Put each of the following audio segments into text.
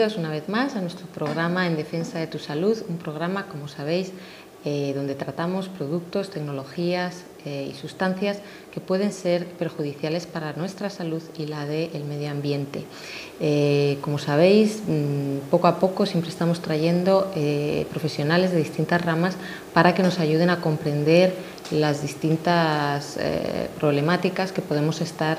Una vez más a nuestro programa En Defensa de tu Salud, un programa, como sabéis, eh, donde tratamos productos, tecnologías eh, y sustancias que pueden ser perjudiciales para nuestra salud y la del medio ambiente. Eh, como sabéis, mm, poco a poco siempre estamos trayendo profesionales de distintas ramas para que nos ayuden a comprender las distintas problemáticas que podemos estar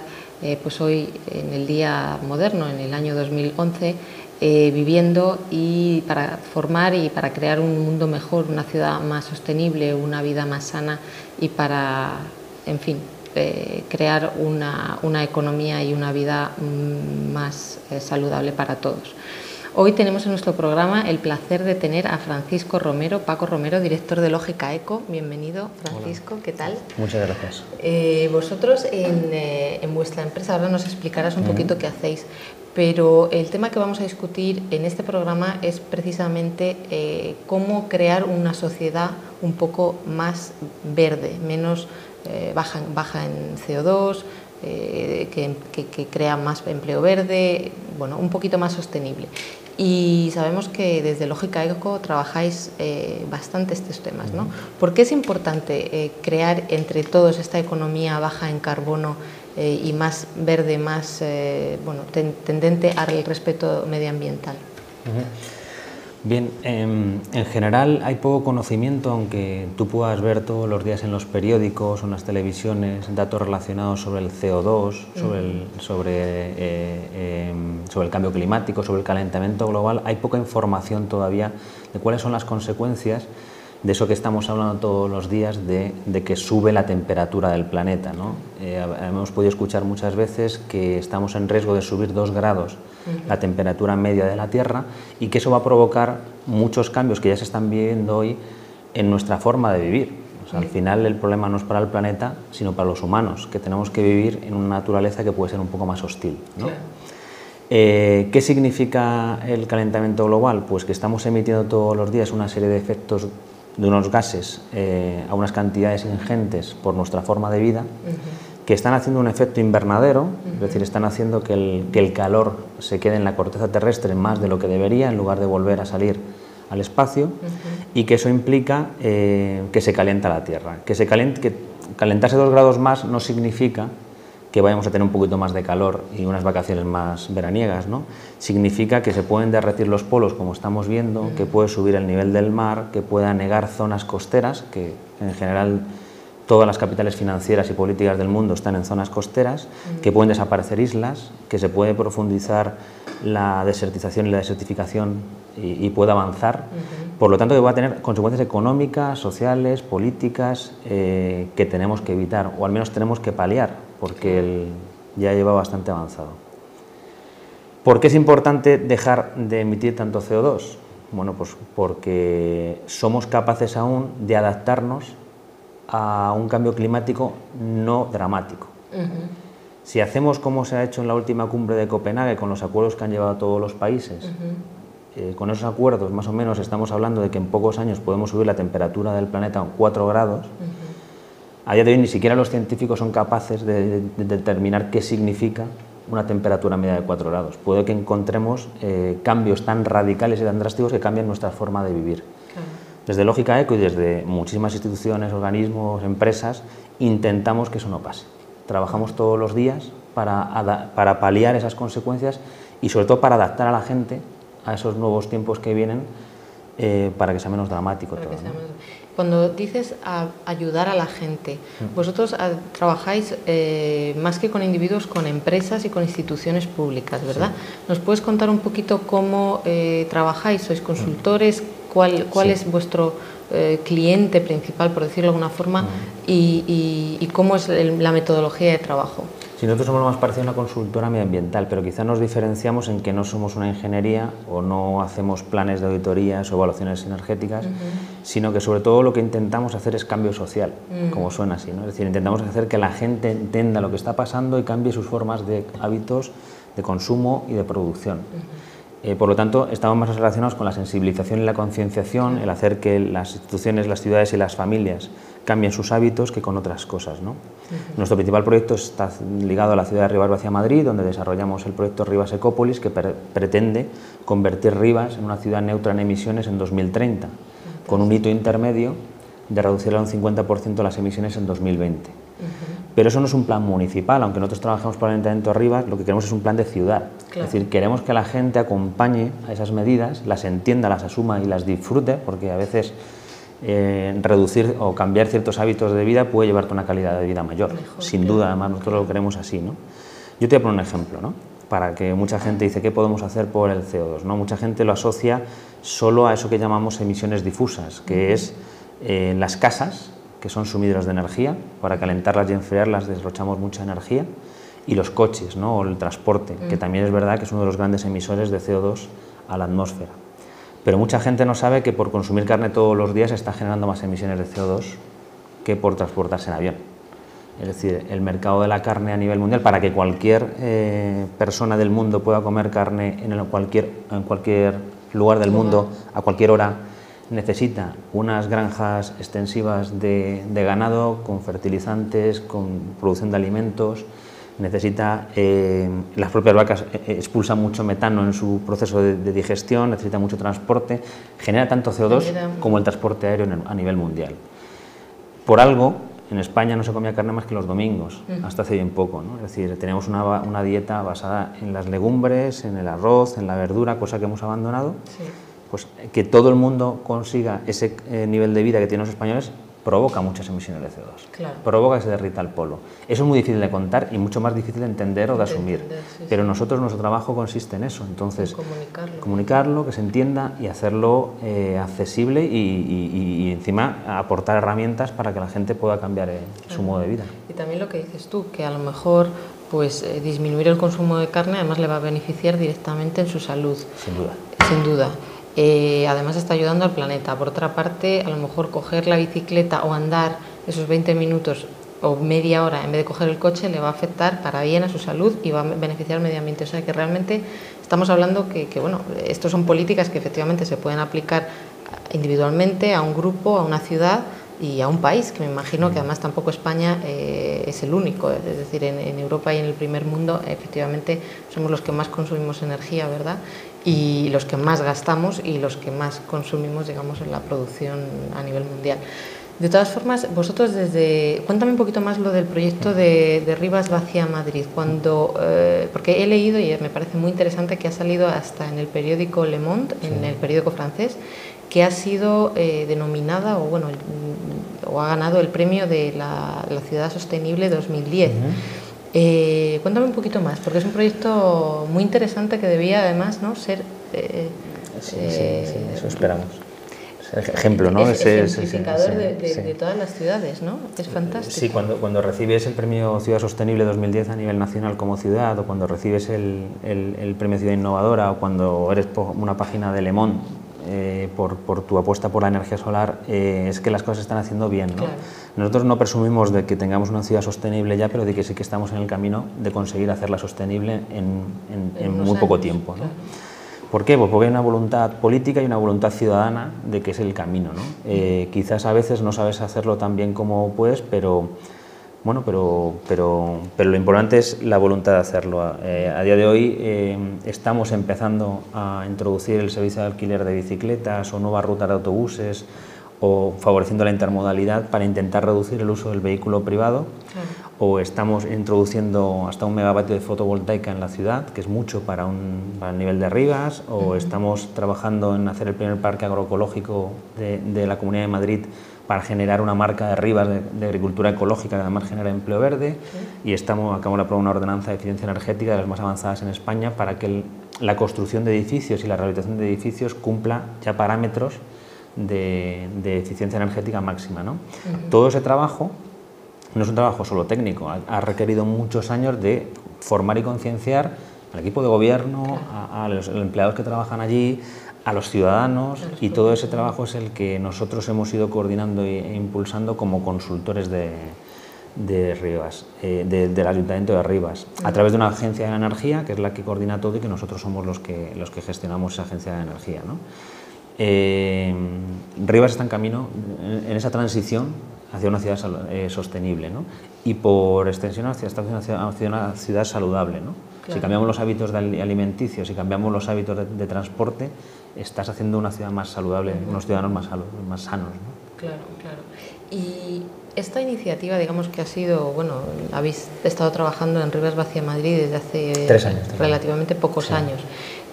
pues hoy en el día moderno, en el año 2011, eh, viviendo y para formar y para crear un mundo mejor, una ciudad más sostenible, una vida más sana y para, en fin, eh, crear una, una, economía y una vida mm, más eh, saludable para todos. Hoy tenemos en nuestro programa el placer de tener a Francisco Romero, Paco Romero, director de Lógica Eco. Bienvenido, Francisco, ¿qué tal? Muchas gracias. vosotros en, en, vuestra empresa, ahora nos explicarás un poquito qué hacéis, pero el tema que vamos a discutir en este programa es precisamente eh, cómo crear una sociedad un poco más verde, menos eh, baja, baja, en CO2, eh, que, crea más empleo verde, bueno, un poquito más sostenible. Y sabemos que desde Lógica Eco trabajáis bastante estos temas. ¿no? ¿Por qué es importante crear entre todos esta economía baja en carbono eh, y más verde, más eh, bueno, tendente al respeto medioambiental. Bien, em, en general hay poco conocimiento, aunque tú puedas ver todos los días en los periódicos o en las televisiones datos relacionados sobre el CO2, sobre, el, sobre, eh, em, sobre el cambio climático, sobre el calentamiento global, hay poca información todavía de cuáles son las consecuencias de eso que estamos hablando todos los días, de, que sube la temperatura del planeta. ¿no? Eh, hemos podido escuchar muchas veces que estamos en riesgo de subir dos grados la temperatura media de la Tierra y que eso va a provocar muchos cambios que ya se están viendo hoy en nuestra forma de vivir. al final el problema no es para el planeta, sino para los humanos, que tenemos que vivir en una naturaleza que puede ser un poco más hostil. Eh, ¿Qué significa el calentamiento global? Pues que estamos emitiendo todos los días una serie de efectos de unos gases eh, a unas cantidades ingentes por nuestra forma de vida, que están haciendo un efecto invernadero, es decir, están haciendo que el, que el, calor se quede en la corteza terrestre más de lo que debería, en lugar de volver a salir al espacio, y que eso implica eh, que se calienta la Tierra. Que, se que calentarse dos grados más no significa que vayamos a tener un poquito más de calor y unas vacaciones más veraniegas, ¿no? Significa que se pueden derretir los polos, como estamos viendo, que puede subir el nivel del mar, que puede anegar zonas costeras, que en general todas las capitales financieras y políticas del mundo están en zonas costeras, que pueden desaparecer islas, que se puede profundizar la desertización y la desertificación y, puede avanzar. Por lo tanto, que va a tener consecuencias económicas, sociales, políticas eh, que tenemos que evitar, o al menos tenemos que paliar porque él ya lleva bastante avanzado. ¿Por qué es importante dejar de emitir tanto CO2? Bueno, pues porque somos capaces aún de adaptarnos a un cambio climático no dramático. Si hacemos como se ha hecho en la última cumbre de Copenhague con los acuerdos que han llevado todos los países, eh, con esos acuerdos más o menos estamos hablando de que en pocos años podemos subir la temperatura del planeta a 4 grados, a día de hoy ni siquiera los científicos son capaces de, determinar qué significa una temperatura media de 4 grados. Puede que encontremos eh, cambios tan radicales y tan drásticos que cambien nuestra forma de vivir. Desde Lógica Eco y desde muchísimas instituciones, organismos, empresas, intentamos que eso no pase. Trabajamos todos los días para, para paliar esas consecuencias y sobre todo para adaptar a la gente a esos nuevos tiempos que vienen eh, para que sea menos dramático todo. Cuando dices ayudar a la gente, vosotros trabajáis eh, más que con individuos, con empresas y con instituciones públicas, ¿verdad? ¿Nos puedes contar un poquito cómo eh, trabajáis? ¿Sois consultores? ¿Cuál, cuál es vuestro eh, cliente principal, por decirlo de alguna forma? Y, y, cómo es la metodología de trabajo? Si nosotros somos más parecidos a una consultora medioambiental, pero quizá nos diferenciamos en que no somos una ingeniería o no hacemos planes de auditorías o evaluaciones energéticas, sino que sobre todo lo que intentamos hacer es cambio social, como suena así. ¿no? Es decir, intentamos hacer que la gente entienda lo que está pasando y cambie sus formas de hábitos de consumo y de producción. Eh, por lo tanto, estamos más relacionados con la sensibilización y la concienciación, el hacer que las instituciones, las ciudades y las familias cambien sus hábitos que con otras cosas. ¿no? Nuestro principal proyecto está ligado a la ciudad de Rivas hacia Madrid, donde desarrollamos el proyecto Rivas Ecópolis, que pretende convertir Rivas en una ciudad neutra en emisiones en 2030, con un hito intermedio de reducir un 50% las emisiones en 2020. Pero eso no es un plan municipal, aunque nosotros trabajamos por el Ayuntamiento de Rivas, lo que queremos es un plan de ciudad. Es decir, queremos que la gente acompañe a esas medidas, las entienda, las asuma y las disfrute, porque a veces eh, reducir o cambiar ciertos hábitos de vida puede llevarte a una calidad de vida mayor. Sin duda, además nosotros lo queremos así. ¿no? Yo te voy a poner un ejemplo, ¿no? para que mucha gente dice qué podemos hacer por el CO2. ¿no? Mucha gente lo asocia solo a eso que llamamos emisiones difusas, que es en las casas, que son sumideros de energía, para calentarlas y enfriarlas derrochamos mucha energía, y los coches ¿no? o el transporte, que también es verdad que es uno de los grandes emisores de CO2 a la atmósfera. Pero mucha gente no sabe que por consumir carne todos los días está generando más emisiones de CO2 que por transportarse en avión. Es decir, el mercado de la carne a nivel mundial, para que cualquier eh, persona del mundo pueda comer carne en cualquier, en cualquier lugar del mundo, a cualquier hora, necesita unas granjas extensivas de, ganado con fertilizantes, con producción de alimentos, necesita, eh, las propias vacas eh, eh, expulsan mucho metano en su proceso de, digestión, necesita mucho transporte, genera tanto CO2 como el transporte aéreo a nivel mundial. Por algo, en España no se comía carne más que los domingos, hasta hace bien poco. ¿no? Es decir, tenemos una, una, dieta basada en las legumbres, en el arroz, en la verdura, cosa que hemos abandonado. Sí pues que todo el mundo consiga ese eh, nivel de vida que tienen los españoles provoca muchas emisiones de CO2, provoca que se derrita el polo. Eso es muy difícil de contar y mucho más difícil de entender o de, asumir, pero nosotros nuestro trabajo consiste en eso, entonces comunicarlo, que se entienda y hacerlo eh, accesible y, encima aportar herramientas para que la gente pueda cambiar eh, su modo de vida. Y también lo que dices tú, que a lo mejor pues disminuir el consumo de carne además le va a beneficiar directamente en su salud. Sin duda. Sin duda. Eh, además está ayudando al planeta. Por otra parte, a lo mejor coger la bicicleta o andar esos 20 minutos o media hora en vez de coger el coche le va a afectar para bien a su salud y va a beneficiar al medio ambiente. O sea que realmente estamos hablando que, que bueno, estos son políticas que efectivamente se pueden aplicar individualmente a un grupo, a una ciudad y a un país, que me imagino que además tampoco España eh, es el único, es decir, en, Europa y en el primer mundo efectivamente somos los que más consumimos energía, ¿verdad? Y los que más gastamos y los que más consumimos, digamos, en la producción a nivel mundial. De todas formas, vosotros desde... Cuéntame un poquito más lo del proyecto de, de Rivas Vacía Madrid, cuando... Eh, porque he leído y me parece muy interesante que ha salido hasta en el periódico Le Monde, en el periódico francés, que ha sido eh, denominada o, bueno, o ha ganado el premio de la, Ciudad Sostenible 2010. Eh, cuéntame un poquito más, porque es un proyecto muy interesante que debía además ¿no? ser... Eh, sí, sí, eso esperamos. ejemplo, ¿no? Es, es ejemplificador de, todas las ciudades, ¿no? Es fantástico. Sí, cuando, cuando recibes el premio Ciudad Sostenible 2010 a nivel nacional como ciudad, o cuando recibes el, el, el premio Ciudad Innovadora, o cuando eres una página de Le Monde eh, por, por, tu apuesta por la energía solar eh, es que las cosas se están haciendo bien. ¿no? Nosotros no presumimos de que tengamos una ciudad sostenible ya, pero de que sí que estamos en el camino de conseguir hacerla sostenible en, en, muy poco tiempo. ¿no? ¿Por qué? Pues porque hay una voluntad política y una voluntad ciudadana de que es el camino. ¿no? Eh, quizás a veces no sabes hacerlo tan bien como puedes, pero bueno, pero, pero, pero lo importante es la voluntad de hacerlo. Eh, a día de hoy eh, estamos empezando a introducir el servicio de alquiler de bicicletas o nuevas rutas de autobuses o favoreciendo la intermodalidad para intentar reducir el uso del vehículo privado. O estamos introduciendo hasta un megavatio de fotovoltaica en la ciudad, que es mucho para, un, para el nivel de Rivas. O estamos trabajando en hacer el primer parque agroecológico de, de la Comunidad de Madrid para generar una marca de Rivas de, agricultura ecológica que además genera empleo verde y estamos, acabamos de aprobar una ordenanza de eficiencia energética de las más avanzadas en España para que la construcción de edificios y la rehabilitación de edificios cumpla ya parámetros de, eficiencia energética máxima. ¿no? Todo ese trabajo no es un trabajo solo técnico, ha, requerido muchos años de formar y concienciar al equipo de gobierno, a, los empleados que trabajan allí, a los ciudadanos y todo ese trabajo es el que nosotros hemos ido coordinando e impulsando como consultores de, de Rivas, eh, del Ayuntamiento de Rivas, a través de una agencia de energía que es la que coordina todo y que nosotros somos los que, los que gestionamos esa agencia de energía. ¿no? Eh, Rivas está en camino en, esa transición hacia una ciudad eh, sostenible ¿no? y por extensión hacia, hacia una ciudad saludable. ¿no? Si cambiamos los hábitos alimenticios, si cambiamos los hábitos de, transporte, estás haciendo una ciudad más saludable, unos ciudadanos más, más sanos. ¿no? Claro, claro. Y esta iniciativa, digamos que ha sido, bueno, habéis estado trabajando en Rivas Vacía Madrid desde hace relativamente pocos años.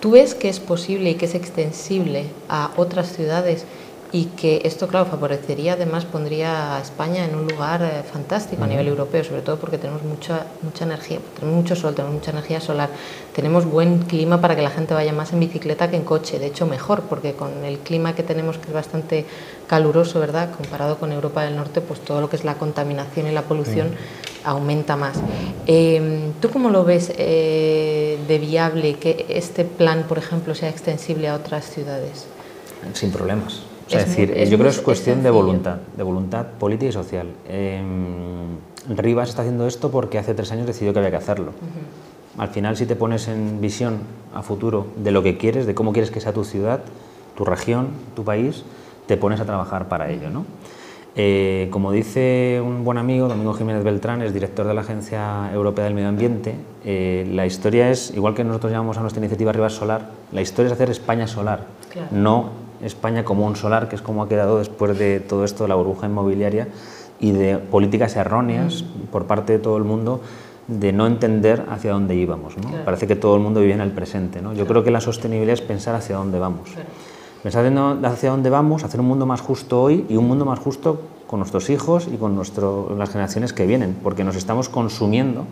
¿Tú ves que es posible y que es extensible a otras ciudades y que esto, claro, favorecería, además pondría a España en un lugar eh, fantástico a nivel europeo, sobre todo porque tenemos mucha, mucha energía, tenemos mucho sol, tenemos mucha energía solar, tenemos buen clima para que la gente vaya más en bicicleta que en coche, de hecho mejor, porque con el clima que tenemos, que es bastante caluroso, ¿verdad?, comparado con Europa del Norte, pues todo lo que es la contaminación y la polución aumenta más. Em, ¿Tú cómo lo ves eh, de viable que este plan, por ejemplo, sea extensible a otras ciudades? Sin problemas es, decir, yo creo que es cuestión de voluntad, de voluntad política y social. Eh, Rivas está haciendo esto porque hace tres años decidió que había que hacerlo. Al final, si te pones en visión a futuro de lo que quieres, de cómo quieres que sea tu ciudad, tu región, tu país, te pones a trabajar para ello. ¿no? Eh, como dice un buen amigo, Domingo Jiménez Beltrán, es director de la Agencia Europea del Medio Ambiente, eh, la historia es, igual que nosotros llamamos a nuestra iniciativa Rivas Solar, la historia es hacer España solar, no España como un solar, que es como ha quedado después de todo esto de la burbuja inmobiliaria y de políticas erróneas por parte de todo el mundo de no entender hacia dónde íbamos. ¿no? Parece que todo el mundo vive en el presente. ¿no? Yo creo que la sostenibilidad es pensar hacia dónde vamos. Pensar hacia dónde vamos, hacer un mundo más justo hoy y un mundo más justo con nuestros hijos y con nuestro, las generaciones que vienen, porque nos estamos consumiendo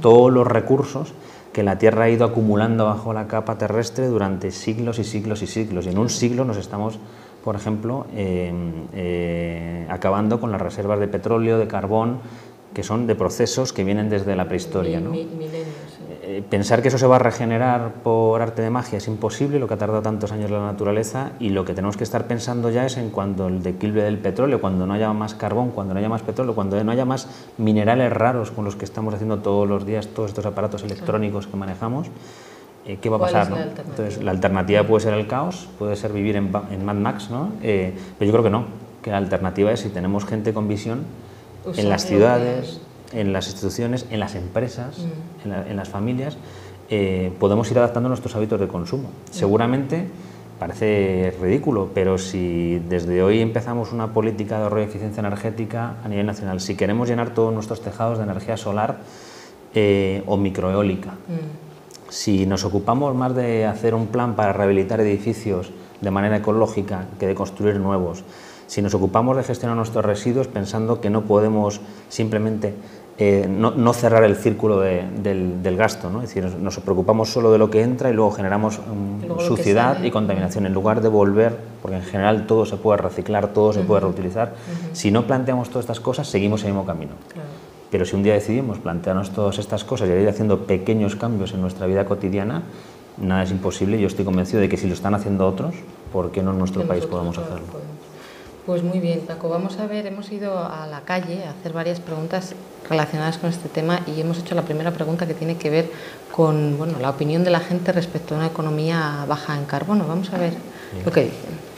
todos los recursos que la Tierra ha ido acumulando bajo la capa terrestre durante siglos y siglos y siglos. Y en un siglo nos estamos, por ejemplo, em, eh, acabando con las reservas de petróleo, de carbón, que son de procesos que vienen desde la prehistoria. ¿no? Eh, pensar que eso se va a regenerar por arte de magia es imposible, lo que ha tardado tantos años la naturaleza, y lo que tenemos que estar pensando ya es en cuando el declive del petróleo, cuando no haya más carbón, cuando no haya más petróleo, cuando no haya más minerales raros con los que estamos haciendo todos los días todos estos aparatos electrónicos que manejamos, eh, ¿qué va a pasar? la Entonces, la alternativa puede ser el caos, puede ser vivir en, en Mad Max, ¿no? Eh, pero yo creo que no, que la alternativa es si tenemos gente con visión en las ciudades, en las instituciones, en las empresas, mm. en, las familias, eh, podemos ir adaptando nuestros hábitos de consumo. Mm. Seguramente parece ridículo, pero si desde hoy empezamos una política de ahorro y eficiencia energética a nivel nacional, si queremos llenar todos nuestros tejados de energía solar eh, o microeólica, mm. si nos ocupamos más de hacer un plan para rehabilitar edificios de manera ecológica que de construir nuevos, si nos ocupamos de gestionar nuestros residuos pensando que no podemos simplemente eh, no, cerrar el círculo del, gasto, ¿no? es decir, nos, preocupamos solo de lo que entra y luego generamos um, suciedad y contaminación en lugar de volver, porque en general todo se puede reciclar, todo se puede reutilizar. Si no planteamos todas estas cosas, seguimos el mismo camino. Pero si un día decidimos plantearnos todas estas cosas y ir haciendo pequeños cambios en nuestra vida cotidiana, nada es imposible. Yo estoy convencido de que si lo están haciendo otros, ¿por qué no en nuestro país podemos hacerlo? Pues muy bien, Paco. Vamos a ver, hemos ido a la calle a hacer varias preguntas relacionadas con este tema y hemos hecho la primera pregunta que tiene que ver con bueno, la opinión de la gente respecto a una economía baja en carbono. Vamos a ver lo que dicen.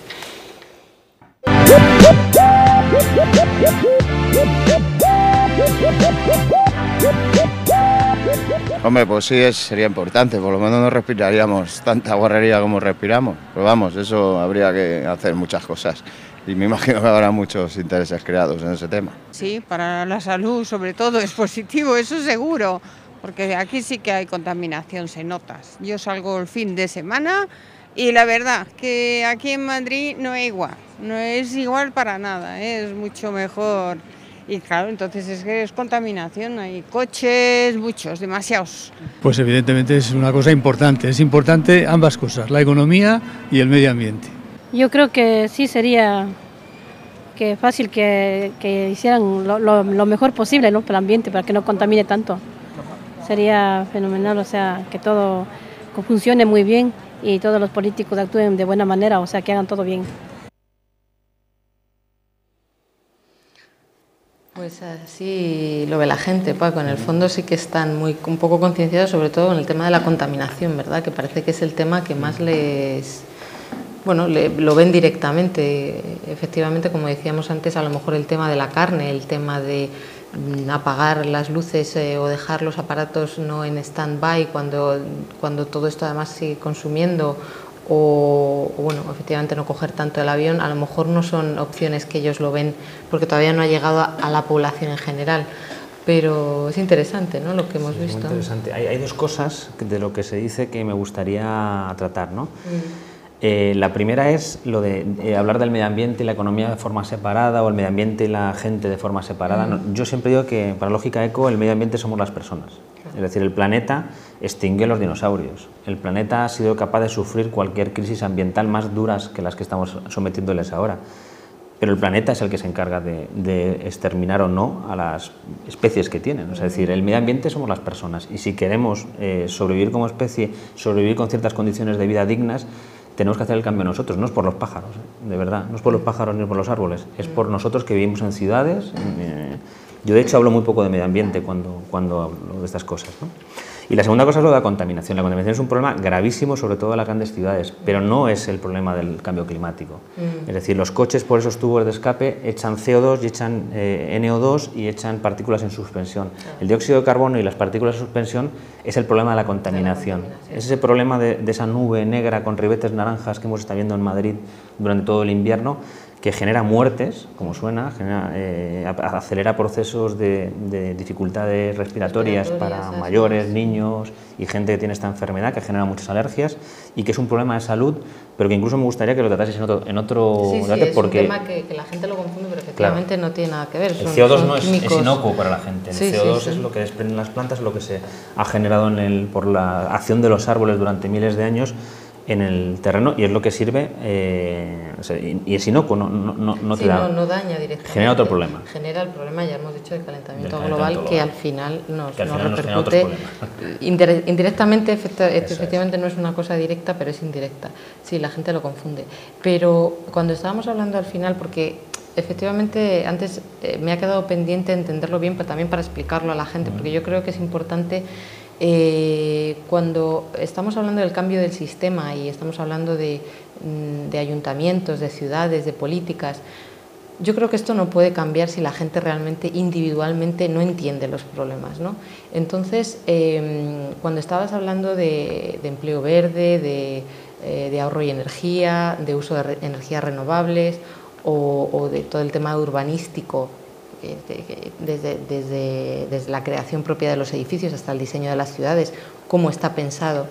Hombre, pues sí, sería importante, por lo menos no respiraríamos tanta guarrería como respiramos. Pero vamos, eso habría que hacer muchas cosas y me imagino que habrá muchos intereses creados en ese tema. Sí, para la salud sobre todo es positivo, eso seguro, porque aquí sí que hay contaminación, se nota. Yo salgo el fin de semana y la verdad que aquí en Madrid no es igual, no es igual para nada, ¿eh? es mucho mejor. Y claro, entonces es que es contaminación, hay coches, muchos, demasiados. Pues evidentemente es una cosa importante, es importante ambas cosas, la economía y el medio ambiente. Yo creo que sí sería que fácil que, hicieran lo, mejor posible ¿no? para el ambiente, para que no contamine tanto. Sería fenomenal, o sea, que todo funcione muy bien y todos los políticos actúen de buena manera, o sea, que hagan todo bien. Pues así lo ve la gente, Paco. En el fondo sí que están muy un poco concienciados, sobre todo en el tema de la contaminación, ¿verdad? Que parece que es el tema que más les, bueno, lo ven directamente. Efectivamente, como decíamos antes, a lo mejor el tema de la carne, el tema de mm, apagar las luces eh, o dejar los aparatos no en stand-by cuando, cuando todo esto además sigue consumiendo o, bueno, efectivamente no coger tanto el avión, a lo mejor no son opciones que ellos lo ven porque todavía no ha llegado a, la población en general. Pero es interesante ¿no? lo que hemos visto. interesante. Hay, dos cosas de lo que se dice que me gustaría tratar. ¿no? Mm. Eh, la primera es lo de eh, hablar del medio ambiente y la economía de forma separada o el medio ambiente y la gente de forma separada. Mm. Yo siempre digo que para Lógica Eco el medio ambiente somos las personas. Es decir, el planeta extingue los dinosaurios. El planeta ha sido capaz de sufrir cualquier crisis ambiental más duras que las que estamos sometiéndoles ahora. Pero el planeta es el que se encarga de, exterminar o no a las especies que tienen. Es decir, el medio ambiente somos las personas. Y si queremos eh, sobrevivir como especie, sobrevivir con ciertas condiciones de vida dignas, tenemos que hacer el cambio nosotros, no es por los pájaros, ¿eh? de verdad, no es por los pájaros ni por los árboles, es por nosotros que vivimos en ciudades. Eh, yo de hecho hablo muy poco de medio ambiente cuando, cuando hablo de estas cosas. ¿no? Y la segunda cosa es lo de la contaminación. La contaminación es un problema gravísimo, sobre todo en las grandes ciudades, pero no es el problema del cambio climático. Mm. Es decir, los coches por esos tubos de escape echan CO2 y echan eh, NO2 y echan partículas en suspensión. El dióxido de carbono y las partículas en suspensión es el problema de la contaminación. Es ese problema de, de esa nube negra con ribetes naranjas que hemos estado viendo en Madrid durante todo el invierno que genera muertes, como suena, eh, acelera procesos de, dificultades respiratorias, para mayores, niños y gente que tiene esta enfermedad que genera muchas alergias y que es un problema de salud, pero que incluso me gustaría que lo tratases en otro, en otro sí, sí, es porque... un tema que, la gente lo confunde, pero efectivamente no tiene nada que ver. el CO2 no es, es, inocuo para la gente, el CO2 es lo que desprenden las plantas, lo que se ha generado en el, por la acción de los árboles durante miles de años en el terreno y es lo que sirve eh, y es inocuo, no, no, no, te da, no, daña directamente. Genera otro problema. Genera el problema, ya hemos dicho, del calentamiento, global, que al final nos, repercute indirectamente, efectivamente no es una cosa directa, pero es indirecta. Sí, la gente lo confunde. Pero cuando estábamos hablando al final, porque efectivamente antes eh, me ha quedado pendiente entenderlo bien, pero también para explicarlo a la gente, porque yo creo que es importante eh, cuando estamos hablando del cambio del sistema y estamos hablando mm, de, ayuntamientos, de ciudades, de políticas, yo creo que esto no puede cambiar si la gente realmente individualmente no entiende los problemas. ¿no? Entonces, em, cuando estabas hablando de, empleo verde, eh, de, ahorro y energía, de uso de energías renovables o, o de todo el tema urbanístico desde, desde, desde, la creación propia de los edificios hasta el diseño de las ciudades, cómo está pensado.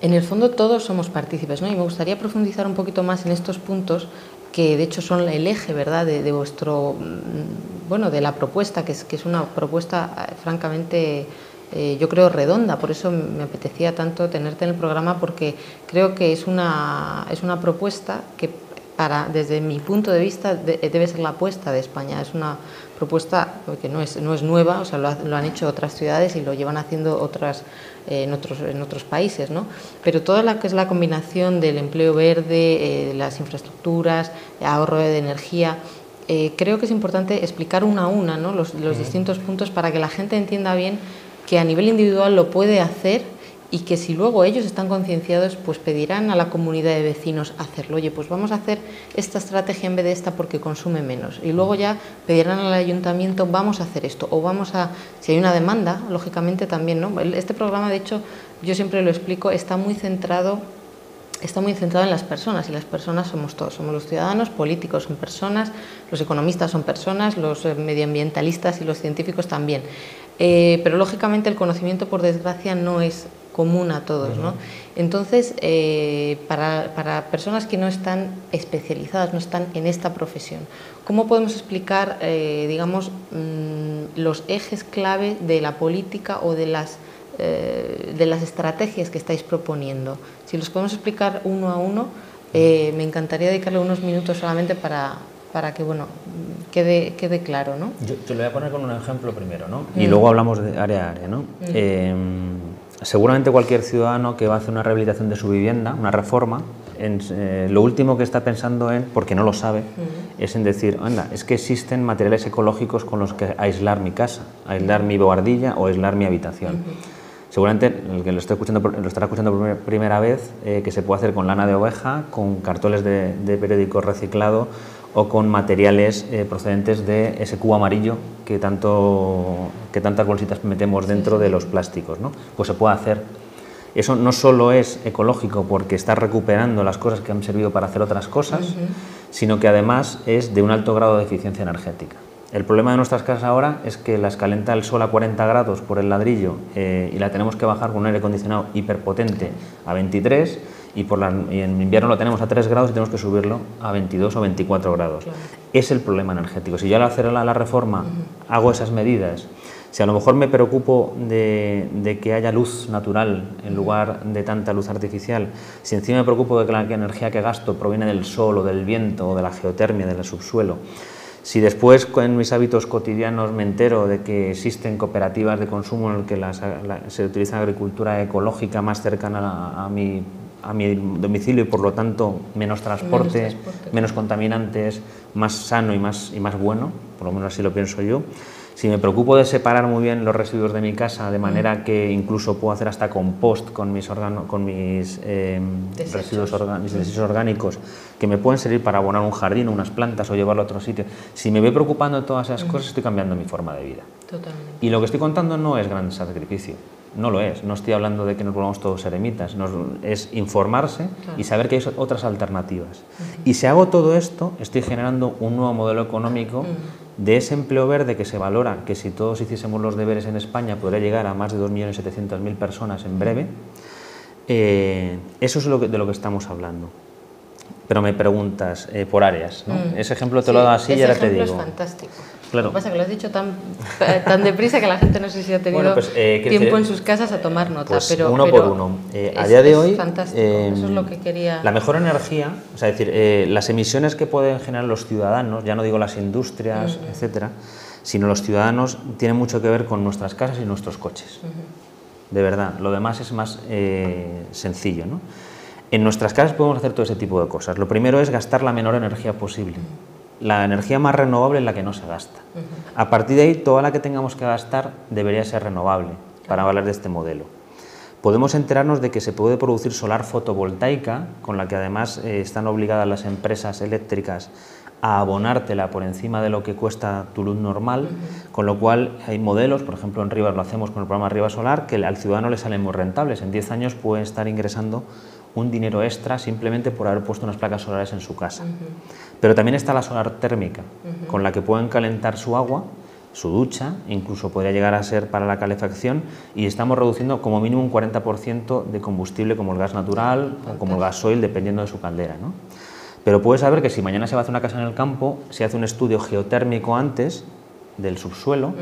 En el fondo todos somos partícipes, ¿no? Y me gustaría profundizar un poquito más en estos puntos que de hecho son el eje, ¿verdad?, de, vuestro, mm, bueno, de la propuesta, que es, que es una propuesta eh, francamente eh, yo creo redonda, por eso me apetecía tanto tenerte en el programa porque creo que es una, es una propuesta que para, desde mi punto de vista, debe ser la apuesta de España. Es una propuesta que no es, no es nueva, o sea, lo, han hecho otras ciudades y lo llevan haciendo otras eh, en, otros, en otros países, ¿no? Pero toda la que es la combinación del empleo verde, eh, las infraestructuras, ahorro de energía, eh, creo que es importante explicar una a una ¿no? los, los distintos puntos para que la gente entienda bien que a nivel individual lo puede hacer y que si luego ellos están concienciados, pues pedirán a la comunidad de vecinos hacerlo. Oye, pues vamos a hacer esta estrategia en vez de esta porque consume menos. Y luego ya pedirán al ayuntamiento, vamos a hacer esto. O vamos a, si hay una demanda, lógicamente también, ¿no? Este programa, de hecho, yo siempre lo explico, está muy centrado está muy centrado en las personas y las personas somos todos, somos los ciudadanos, políticos son personas, los economistas son personas, los eh, medioambientalistas y los científicos también. Eh, pero lógicamente el conocimiento, por desgracia, no es común a todos. ¿no? Entonces, eh, para, personas que no están especializadas, no están en esta profesión, ¿cómo podemos explicar, eh, digamos, mm, los ejes clave de la política o de las, eh, de las estrategias que estáis proponiendo? Si los podemos explicar uno a uno, me encantaría dedicarle unos minutos solamente para, para que bueno quede, quede claro. ¿no? Yo te lo voy a poner con un ejemplo primero, ¿no? y luego hablamos de área a área. ¿no? Mm. Seguramente cualquier ciudadano que va a hacer una rehabilitación de su vivienda, una reforma, en, eh, lo último que está pensando en, porque no lo sabe, es en decir, anda, es que existen materiales ecológicos con los que aislar mi casa, aislar mi boardilla o aislar mi habitación. Seguramente el que lo, esté escuchando, lo estará escuchando por primera vez, eh, que se puede hacer con lana de oveja, con cartones de, de periódico reciclado o con materiales eh, procedentes de ese cubo amarillo que, tanto, que tantas bolsitas metemos dentro de los plásticos. ¿no? Pues se puede hacer. Eso no solo es ecológico porque está recuperando las cosas que han servido para hacer otras cosas, sino que además es de un alto grado de eficiencia energética. El problema de nuestras casas ahora es que las calienta el sol a 40 grados por el ladrillo eh, y la tenemos que bajar con un aire acondicionado hiperpotente a 23 y, por en invierno lo tenemos a 3 grados y tenemos que subirlo a 22 o 24 grados. Es el problema energético. Si yo al hacer la, la reforma hago esas medidas, si a lo mejor me preocupo de, de, que haya luz natural en lugar de tanta luz artificial, si encima me preocupo de que la energía que gasto proviene del sol o del viento o de la geotermia, del subsuelo, si después en mis hábitos cotidianos me entero de que existen cooperativas de consumo en las que se utiliza agricultura ecológica más cercana a, mi, a, mi, domicilio y por lo tanto menos transporte, menos, contaminantes, más sano y más, y más bueno, por lo menos así lo pienso yo, si me preocupo de separar muy bien los residuos de mi casa, de manera mm. que incluso puedo hacer hasta compost con mis, con mis eh, residuos mis desechos orgánicos, que me pueden servir para abonar un jardín, unas plantas o llevarlo a otro sitio, si me voy preocupando de todas esas mm. cosas, estoy cambiando mi forma de vida. Totalmente. Y lo que estoy contando no es gran sacrificio. No lo es, no estoy hablando de que nos volvamos todos eremitas, es informarse y saber que hay otras alternativas. Y si hago todo esto, estoy generando un nuevo modelo económico de ese empleo verde que se valora, que si todos hiciésemos los deberes en España podría llegar a más de 2.700.000 personas en breve, eh, eso es lo de lo que estamos hablando. Pero me preguntas eh, por áreas, ¿no? Mm. Ese ejemplo te lo he dado así y ahora te digo. es fantástico. Lo que pasa es que lo has dicho tan, tan deprisa que la gente no sé si ha tenido pues, eh, tiempo en sus casas a tomar nota. Pues pero, uno por uno. a día de hoy, fantástico. eso es lo que quería. La mejor energía, o sea, decir, las emisiones que pueden generar los ciudadanos, ya no digo las industrias, etcétera, sino los ciudadanos, tienen mucho que ver con nuestras casas y nuestros coches. De verdad, lo demás es más sencillo, ¿no? En nuestras casas podemos hacer todo ese tipo de cosas. Lo primero es gastar la menor energía posible. La energía más renovable es la que no se gasta. A partir de ahí, toda la que tengamos que gastar debería ser renovable para hablar de este modelo. Podemos enterarnos de que se puede producir solar fotovoltaica, con la que además eh, están obligadas las empresas eléctricas a abonártela por encima de lo que cuesta tu luz normal, con lo cual hay modelos, por ejemplo en Rivas lo hacemos con el programa Rivas Solar, que al ciudadano le salen muy rentables. En 10 años pueden estar ingresando un dinero extra simplemente por haber puesto unas placas solares en su casa. Pero también está la solar térmica, con la que pueden calentar su agua, su ducha, incluso podría llegar a ser para la calefacción, y estamos reduciendo como mínimo un 40% de combustible como el gas natural o como el gasoil, dependiendo de su caldera. ¿no? Pero puedes saber que si mañana se va a hacer una casa en el campo, se hace un estudio geotérmico antes del subsuelo.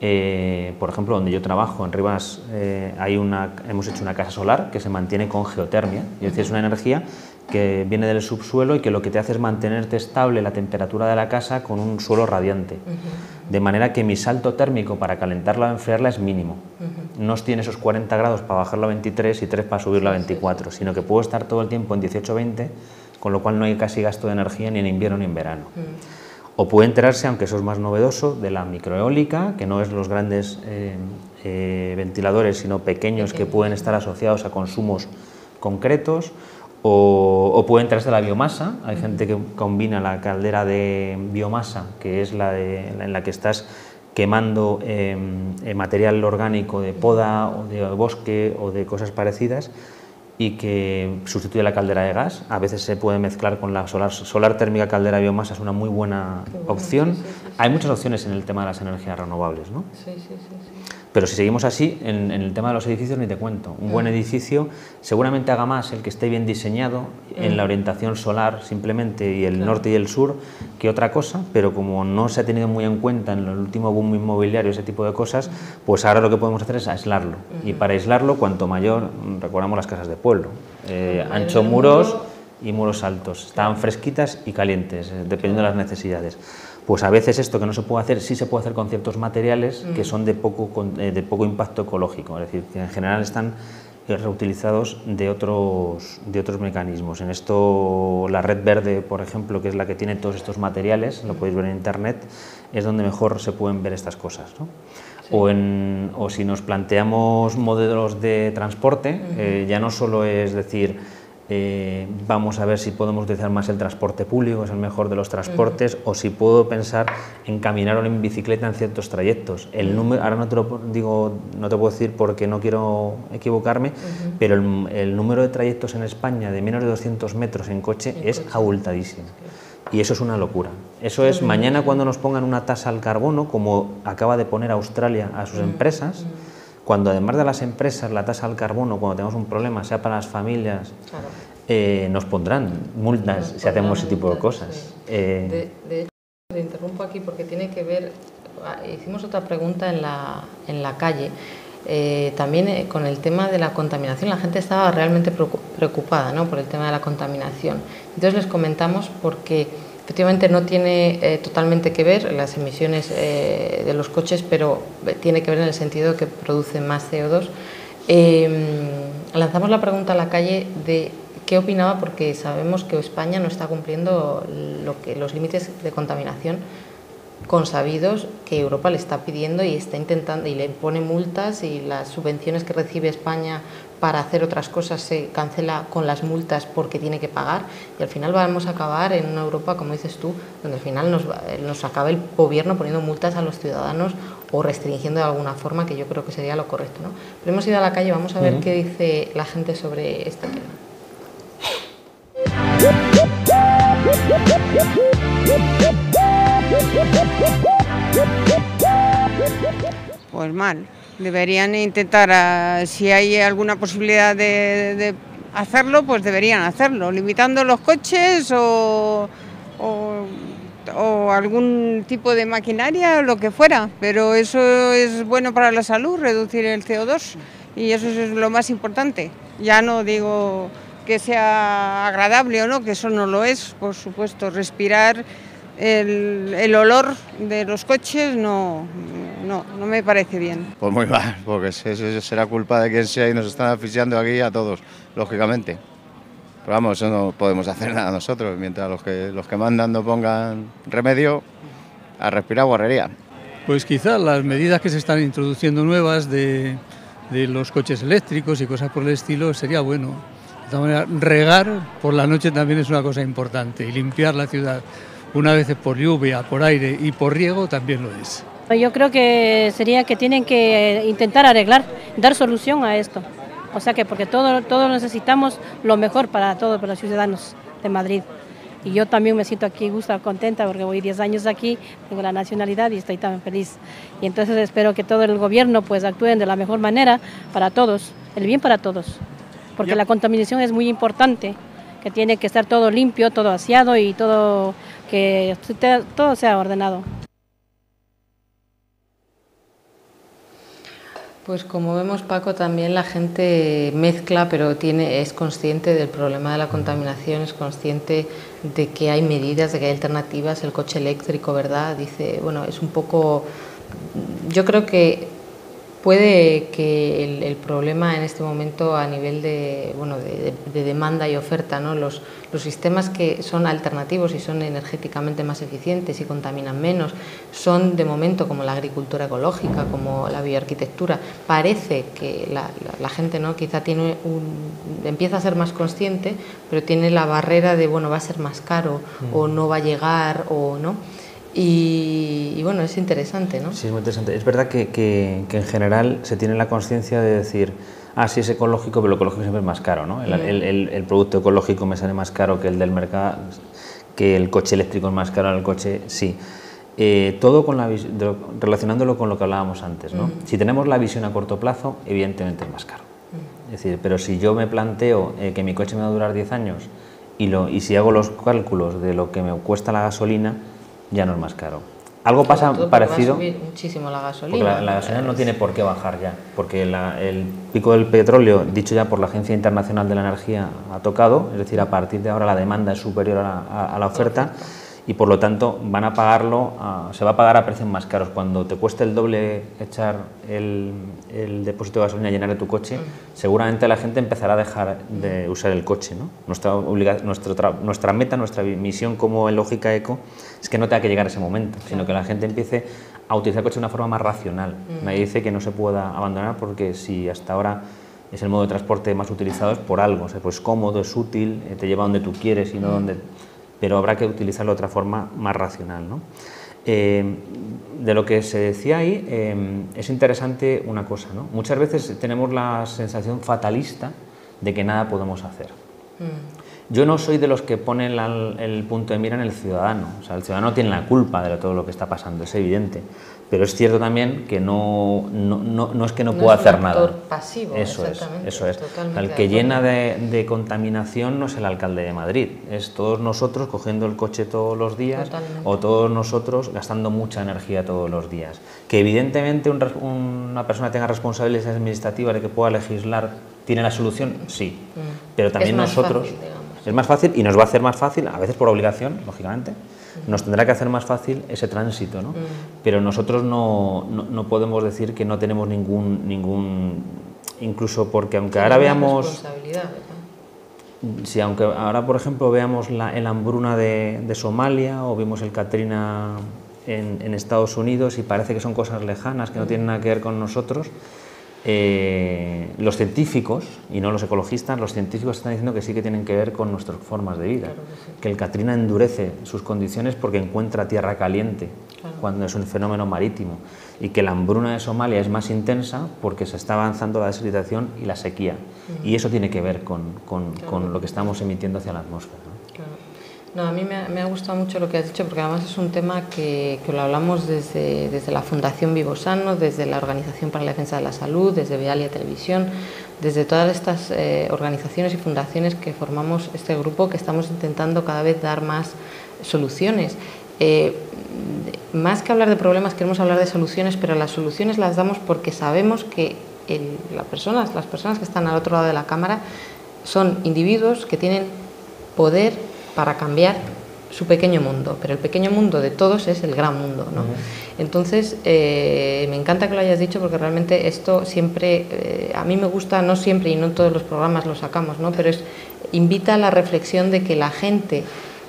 Eh, por ejemplo, donde yo trabajo, en Rivas, eh, hay una, hemos hecho una casa solar que se mantiene con geotermia, es decir, es una energía que viene del subsuelo y que lo que te hace es mantenerte estable la temperatura de la casa con un suelo radiante. De manera que mi salto térmico para calentarla o enfriarla es mínimo. No tiene esos 40 grados para bajarlo a 23 y 3 para subirlo a 24, sino que puedo estar todo el tiempo en 18-20, con lo cual no hay casi gasto de energía ni en invierno ni en verano. O puede enterarse, aunque eso es más novedoso, de la microeólica, que no es los grandes eh, eh, ventiladores, sino pequeños que pueden estar asociados a consumos concretos. O, puede enterarse de la biomasa. Hay gente que combina la caldera de biomasa, que es la, en la que estás quemando em, material orgánico de poda o de bosque o de cosas parecidas y que sustituye la caldera de gas. A veces se puede mezclar con la solar, solar térmica caldera de biomasa, es una muy buena opción. Hay muchas opciones en el tema de las energías renovables. ¿no? Sí, sí, sí, Pero si seguimos así, en, el tema de los edificios ni te cuento. Un buen edificio seguramente haga más el que esté bien diseñado en la orientación solar simplemente y el norte y el sur que otra cosa, pero como no se ha tenido muy en cuenta en el último boom inmobiliario ese tipo de cosas, pues ahora lo que podemos hacer es aislarlo. Y para aislarlo, cuanto mayor, recordamos las casas de pueblo, eh, ancho muros y muros altos, están fresquitas y calientes, eh, dependiendo de las necesidades pues a veces esto que no se puede hacer sí se puede hacer con ciertos materiales que son de poco, eh, de poco impacto ecológico, es decir, que en general están reutilizados de otros, de otros mecanismos. En esto, la red verde, por ejemplo, que es la que tiene todos estos materiales, lo podéis ver en internet, es donde mejor se pueden ver estas cosas. O, en, o, si nos planteamos modelos de transporte, eh, ya no solo es decir, eh, vamos a ver si podemos utilizar más el transporte público, es el mejor de los transportes, o si puedo pensar en caminar o en bicicleta en ciertos trayectos. El número, ahora no te lo digo, no te puedo decir porque no quiero equivocarme, pero el, número de trayectos en España de menos de 200 metros en coche es abultadísimo. Y eso es una locura. Eso es mañana cuando nos pongan una tasa al carbono, como acaba de poner Australia a sus empresas cuando además de las empresas, la tasa al carbono, cuando tenemos un problema, sea para las familias, eh, nos pondrán multas si hacemos ese tipo de cosas. Eh, de, hecho, te interrumpo aquí porque tiene que ver, ah, hicimos otra pregunta en la, en la calle. Eh, también con el tema de la contaminación, la gente estaba realmente preocupada ¿no? por el tema de la contaminación. Entonces les comentamos porque Efectivamente no tiene eh, totalmente que ver las emisiones eh, de los coches, pero tiene que ver en el sentido que producen más CO2. Em, lanzamos la pregunta a la calle de qué opinaba porque sabemos que España no está cumpliendo lo que, los límites de contaminación consabidos que Europa le está pidiendo y está intentando y le pone multas y las subvenciones que recibe España para hacer otras cosas se cancela con las multas porque tiene que pagar y al final vamos a acabar en una Europa, como dices tú, donde al final nos, nos acabe el gobierno poniendo multas a los ciudadanos o restringiendo de alguna forma, que yo creo que sería lo correcto. ¿no? Pero hemos ido a la calle, vamos a ver qué dice la gente sobre este tema. Pues mal, deberían intentar, ah, si hay alguna posibilidad de, hacerlo, pues deberían hacerlo, limitando los coches o, o, algún tipo de maquinaria o lo que fuera, pero eso es bueno para la salud, reducir el CO2 y eso es lo más importante. Ya no digo que sea agradable o no, que eso no lo es, por supuesto, respirar el, olor de los coches no, no, no, me parece bien. Pues muy mal, porque eso será culpa de quien sea y nos están asfixiando aquí a todos, lógicamente. Pero vamos, eso no podemos hacer nada nosotros, mientras los que, los que mandan no pongan remedio a respirar guarrería. Pues quizás las medidas que se están introduciendo nuevas de, de los coches eléctricos y cosas por el estilo sería bueno. De todas maneras, regar por la noche también es una cosa importante y limpiar la ciudad una vez por lluvia, por aire y por riego también lo es. Yo creo que sería que tienen que intentar arreglar, dar solución a esto. O sea que porque todos todo necesitamos lo mejor para todos, para los ciudadanos de Madrid. Y yo también me siento aquí gusta, contenta porque voy 10 años aquí, tengo la nacionalidad y estoy tan feliz. Y entonces espero que todo el gobierno pues actúen de la mejor manera para todos, el bien para todos. Porque la contaminación es muy importante, que tiene que estar todo limpio, todo aseado y todo que todo sea ordenado. Pues como vemos Paco, también la gente mezcla, pero tiene, es consciente del problema de la contaminación, es consciente de que hay medidas, de que hay alternativas, el coche eléctrico, ¿verdad? Dice, bueno, es un poco, yo creo que Puede que el, problema en este momento a nivel de, bueno, de, demanda y oferta, ¿no? los, los, sistemas que son alternativos y son energéticamente más eficientes y contaminan menos, son de momento como la agricultura ecológica, como la bioarquitectura. Parece que la, la, gente ¿no? quizá tiene un, empieza a ser más consciente, pero tiene la barrera de bueno, va a ser más caro o mm. no va a llegar o no. Y, bueno, es interesante, ¿no? Sí, es muy interesante. Es verdad que, que, en general se tiene la conciencia de decir, ah, sí es ecológico, pero lo ecológico siempre es más caro, ¿no? El, el, el, producto ecológico me sale más caro que el del mercado, que el coche eléctrico es más caro el coche, sí. Eh, todo con la, relacionándolo con lo que hablábamos antes, ¿no? Si tenemos la visión a corto plazo, evidentemente es más caro. Es decir, pero si yo me planteo eh, que mi coche me va a durar 10 años y, lo, y si hago los cálculos de lo que me cuesta la gasolina, ya no es más caro. Algo pasa parecido. Va a subir muchísimo la gasolina. la, gasolina no tiene por qué bajar ya, porque el pico del petróleo, dicho ya por la Agencia Internacional de la Energía, ha tocado, es decir, a partir de ahora la demanda es superior a la, oferta. Y por lo tanto van a pagarlo, se va a pagar a precios más caros. Cuando te cueste el doble echar el, depósito de gasolina y llenar de tu coche, seguramente la gente empezará a dejar de usar el coche. ¿no? Nuestra, nuestra, nuestra meta, nuestra misión como en Lógica Eco es que no tenga que llegar a ese momento, sino que la gente empiece a utilizar el coche de una forma más racional. Nadie dice que no se pueda abandonar porque si hasta ahora es el modo de transporte más utilizado es por algo, o sea, pues cómodo, es útil, eh, te lleva donde tú quieres y no donde pero habrá que utilizarlo de otra forma más racional. ¿no? Eh, de lo que se decía ahí, eh, es interesante una cosa. ¿no? Muchas veces tenemos la sensación fatalista de que nada podemos hacer. Mm. Yo no soy de los que ponen el punto de mira en el ciudadano. O sea, el ciudadano tiene la culpa de todo lo que está pasando, es evidente pero es cierto también que no, no, no, es que no, pueda hacer nada. pasivo, eso es, eso es. El que llena de, de, contaminación no es el alcalde de Madrid, es todos nosotros cogiendo el coche todos los días o todos nosotros gastando mucha energía todos los días. Que evidentemente una persona tenga responsabilidades administrativas de que pueda legislar, ¿tiene la solución? Sí, mm. pero también nosotros... es más fácil y nos va a hacer más fácil, a veces por obligación, lógicamente, nos tendrá que hacer más fácil ese tránsito, ¿no? Mm. Pero nosotros no, no, podemos decir que no tenemos ningún, ningún incluso porque aunque ahora veamos... Si aunque ahora, por ejemplo, veamos la, el hambruna de, de, Somalia o vimos el Katrina en, en, Estados Unidos y parece que son cosas lejanas, que no mm. tienen nada que ver con nosotros, eh, los científicos, y no los ecologistas, los científicos están diciendo que sí que tienen que ver con nuestras formas de vida, que, el Katrina endurece sus condiciones porque encuentra tierra caliente cuando es un fenómeno marítimo. Y que la hambruna de Somalia es más intensa porque se está avanzando la desertización y la sequía. Y eso tiene que ver con, con, con, lo que estamos emitiendo hacia la atmósfera. No, a mí me ha, gustado mucho lo que has dicho porque además es un tema que, lo hablamos desde, desde, la Fundación Vivo Sano, desde la Organización para la Defensa de la Salud, desde Vialia Televisión, desde todas estas eh, organizaciones y fundaciones que formamos este grupo que estamos intentando cada vez dar más soluciones. Eh, más que hablar de problemas queremos hablar de soluciones, pero las soluciones las damos porque sabemos que las personas, las personas que están al otro lado de la cámara son individuos que tienen poder para cambiar su pequeño mundo, pero el pequeño mundo de todos es el gran mundo. ¿no? Entonces, eh, me encanta que lo hayas dicho porque realmente esto siempre, eh, a mí me gusta, no siempre y no todos los programas lo sacamos, ¿no? pero es, invita a la reflexión de que la gente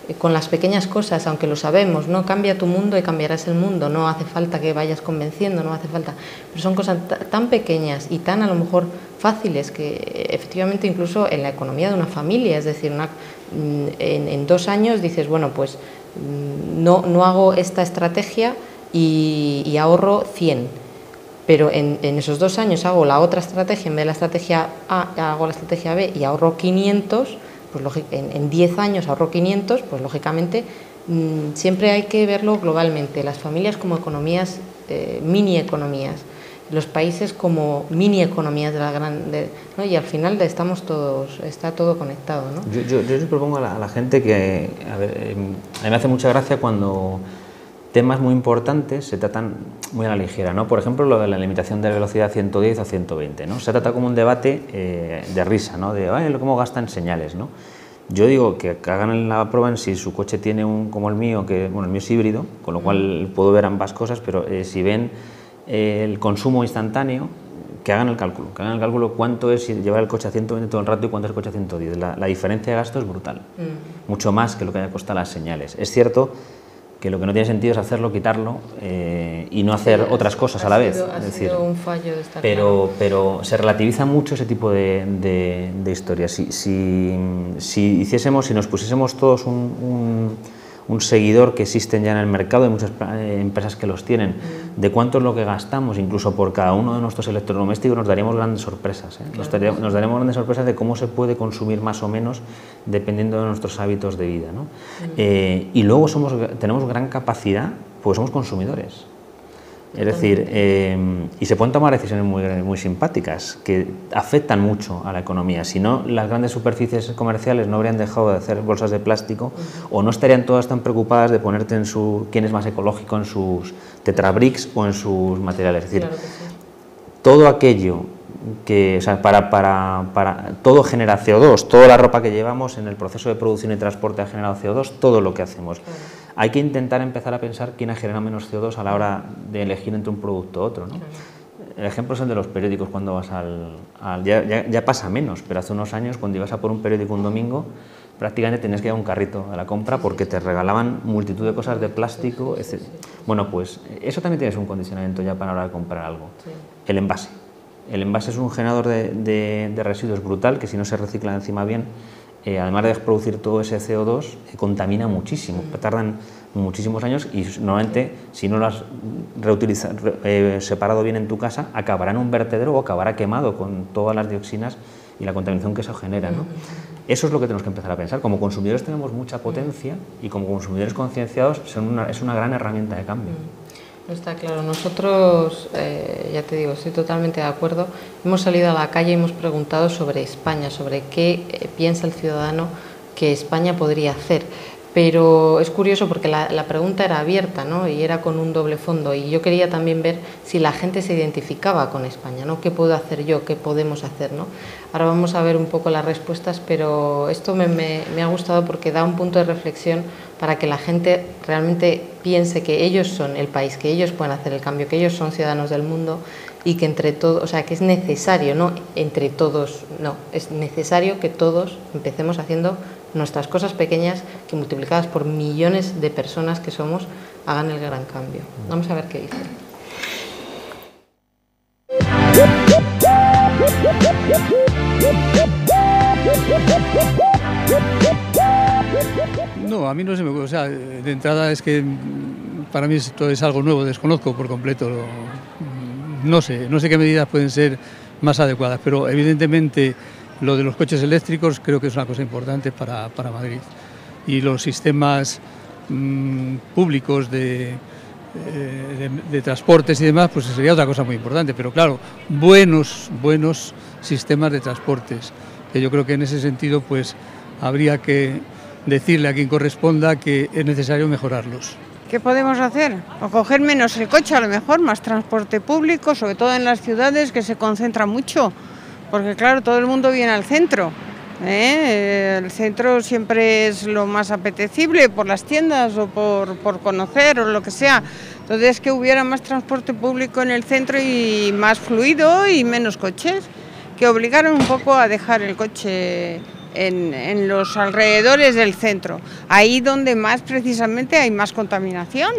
eh, con las pequeñas cosas, aunque lo sabemos, no cambia tu mundo y cambiarás el mundo, no hace falta que vayas convenciendo, no hace falta, pero son cosas tan pequeñas y tan a lo mejor fáciles que efectivamente incluso en la economía de una familia, es decir, una, Mm, en, dos años dices, bueno, pues mm, no, no hago esta estrategia y, ahorro 100, pero en, esos dos años hago la otra estrategia, en vez de la estrategia A, hago la estrategia B y ahorro 500, pues en, 10 años ahorro 500, pues lógicamente mm, siempre hay que verlo globalmente, las familias como economías, eh, mini economías los países como mini economías de la gran ¿no? y al final estamos todos está todo conectado ¿no? yo, yo, yo propongo a la, gente que a, ver, eh, a mí me hace mucha gracia cuando temas muy importantes se tratan muy a la ligera ¿no? por ejemplo lo de la limitación de velocidad a 110 a 120 ¿no? se trata como un debate eh, de risa ¿no? de Ay, cómo gastan señales ¿no? Yo digo que hagan la prueba en si su coche tiene un como el mío, que bueno, el mío es híbrido, con lo cual puedo ver ambas cosas, pero eh, si ven el consumo instantáneo, que hagan el cálculo, que hagan el cálculo cuánto es llevar el coche a 120 todo el rato y cuánto es el coche a 110. La, diferencia de gasto es brutal, mm. mucho más que lo que haya costado las señales. Es cierto que lo que no tiene sentido es hacerlo, quitarlo eh, y no hacer otras cosas a la vez. es decir, un fallo de pero, pero se relativiza mucho ese tipo de, de, historias. Si, si, si, hiciésemos, si nos pusiésemos todos un un seguidor que existen ya en el mercado, hay muchas eh, empresas que los tienen, de cuánto es lo que gastamos, incluso por cada uno de nuestros electrodomésticos, nos daríamos grandes sorpresas. ¿eh? Nos, daremos, grandes sorpresas de cómo se puede consumir más o menos dependiendo de nuestros hábitos de vida. Eh, y luego somos, tenemos gran capacidad, pues somos consumidores. Es decir, em, y se pueden tomar decisiones muy, muy simpáticas que afectan mucho a la economía. Si no, las grandes superficies comerciales no habrían dejado de hacer bolsas de plástico o no estarían todas tan preocupadas de ponerte en su quién es más ecológico en sus tetrabricks o en sus materiales. Es decir, todo aquello que o sea, para, para, para, todo genera CO2, toda la ropa que llevamos en el proceso de producción y transporte ha generado CO2, todo lo que hacemos hay que intentar empezar a pensar quién ha generado menos CO2 a la hora de elegir entre un producto u otro. ¿no? El ejemplo es el de los periódicos cuando vas al... ya, ya, pasa menos, pero hace unos años cuando ibas a por un periódico un domingo prácticamente tenías que ir a un carrito a la compra porque te regalaban multitud de cosas de plástico. Etc. Bueno, pues eso también tienes un condicionamiento ya para la hora de comprar algo. El envase. El envase es un generador de, de residuos brutal que si no se recicla encima bien eh, además de producir todo ese CO2, eh, contamina muchísimo, tardan muchísimos años y normalmente si no lo has eh, separado bien en tu casa, acabará en un vertedero o acabará quemado con todas las dioxinas y la contaminación que eso genera. ¿no? Eso es lo que tenemos que empezar a pensar. Como consumidores tenemos mucha potencia y como consumidores concienciados es una gran herramienta de cambio. Está claro, nosotros, eh, ya te digo, estoy totalmente de acuerdo. Hemos salido a la calle y hemos preguntado sobre España, sobre qué eh, piensa el ciudadano que España podría hacer. Pero es curioso porque la, pregunta era abierta ¿no? y era con un doble fondo y yo quería también ver si la gente se identificaba con España, ¿no? ¿Qué puedo hacer yo? ¿Qué podemos hacer? ¿no? Ahora vamos a ver un poco las respuestas, pero esto me ha gustado porque da un punto de reflexión para que la gente realmente piense que ellos son el país, que ellos pueden hacer el cambio, que ellos son ciudadanos del mundo y que entre todos, o sea, que es necesario, no entre todos, no, es necesario que todos empecemos haciendo nuestras cosas pequeñas que multiplicadas por millones de personas que somos hagan el gran cambio. Vamos a ver qué dice. No, a mí no se me o sea, de entrada es que para mí esto es algo nuevo, desconozco por completo. No sé, no sé qué medidas pueden ser más adecuadas, pero evidentemente lo de los coches eléctricos creo que es una cosa importante para, para Madrid. Y los sistemas mm, públicos de, eh, de, transportes y demás, pues sería otra cosa muy importante. Pero claro, buenos, buenos sistemas de transportes, que yo creo que en ese sentido pues habría que decirle a quien corresponda que es necesario mejorarlos. ¿Qué podemos hacer? O coger menos el coche, a lo mejor, más transporte público, sobre todo en las ciudades que se concentra mucho, porque claro, todo el mundo viene al centro. ¿eh? El centro siempre es lo más apetecible por las tiendas o por, por conocer o lo que sea. Entonces, que hubiera más transporte público en el centro y más fluido y menos coches, que obligaron un poco a dejar el coche en, los alrededores del centro, ahí donde más precisamente hay más contaminación.